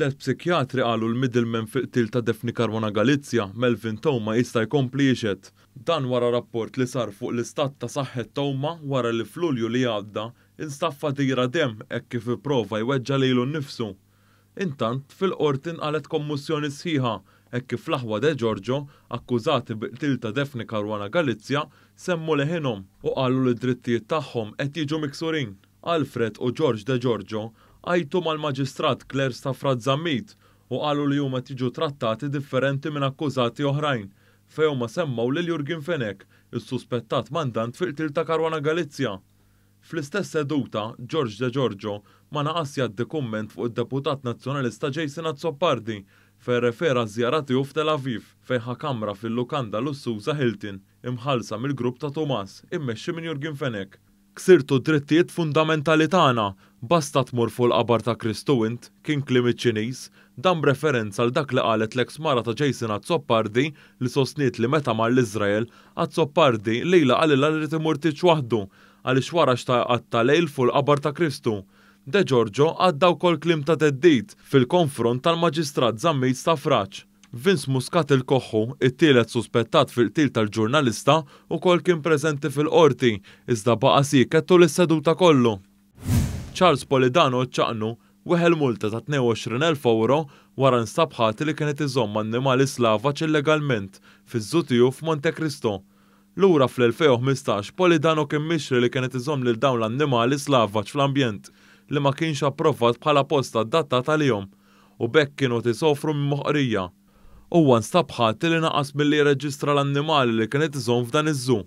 Tliet psikjatri qalu l-middleman fil-qtil ta' Daphne Caruana Galizia, Melvin Theuma jista' jkompli jixhed. Dan wara rapport li sar fuq l-istat ta' saħħet Theuma wara li f'Lulju li għadda instab f'għadira demm hekk kif ipprova jweġġa' lilu nnifsu. Intant, fil-Qorti nqalgħet kommossjoni sħiħa hekk kif l-aħwa De Giorgio, akkużati bi qtil ta' Daphne Caruana Galizia, semmu leħinhom u qalu li d-drittijiet tagħhom qed jiġu miksurin. Alfred u George De Giorgio għajtu mal-Maġistrat Claire Stafratt Zammit u qalu li huma qed jiġu trattati differenti minn akkużati oħrajn fejn huma semmew lil Jurgen Fenech, is-suspettat mandant fil-qtil ta' Caruana Galizia. Fl-istess seduta, George De Giorgio ma naqas jgħaddi kumment fuq id-Deputat Nazzjonalista Jason Azzopardi fejn rrefera għaż-żjara tiegħu f'Tel Aviv fejn ħa kamra fil-lukanda lussuża Hilton imħallsa mill-grupp ta' Tomas immexxi minn Yorgen Fenech. Ksirtu d-drittijiet fundamentali tagħna, basta tmur fuq il-qabar ta' Kristu int, kien kliem iċ-Ċiniż, dan b'referenza għal dak li qalet l-eks mara ta' Jason Azzopardi li sostniet li meta mar l-Iżrael, Azzopardi, lilha qalilha li jrid imur tieġ waħdu. Għaliex wara x'ta jqatta' lejl fuq il-qabar ta' Kristu? De Giorgio għadda wkoll kliem ta' theddid fil-konfront tal-Maġistrat Zammit Stafrace. Vince Muscat il-Coħħu, it-tielet suspettat fil-qtil tal-ġurnalista, ukoll kien preżenti fil-Qorti, iżda baqa' sieket tul is-seduta kollu. Charles Polidano ċ-Ċaqnu, weħel l-multa ta' 22 elf ewro wara nstab ħati li kien qed iżomm annimali slavaġ illegalment fiż-Żoo Tiegħu f'Monte Cristo. Lura fl-2015, Polidano kien mixli li kienet iżomm lil dawn l-annimali slavaġġ fl-ambjent li ma kienx approvat bħala post adattat għalihom u b'hekk kienu qed isofru minn moħqrija. Huwa nstab ħati li naqas milli jirreġistra l-annimali li kien qed iżomm f'dan iż-żoo.